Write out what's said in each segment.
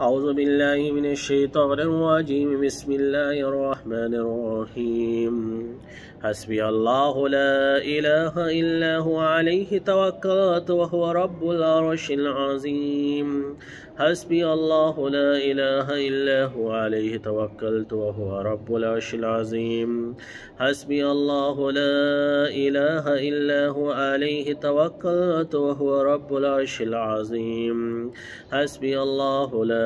أعوذ بالله من الشيطان الرجيم. بسم الله الرحمن الرحيم. حسبي الله لا إله إلا هو عليه توكلت وهو رب العرش العظيم. حسبي الله لا إله إلا هو عليه توكلت وهو رب العرش العظيم. حسبي الله لا إله إلا هو عليه توكلت وهو رب العرش العظيم. حسبي الله لا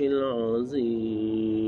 العظيم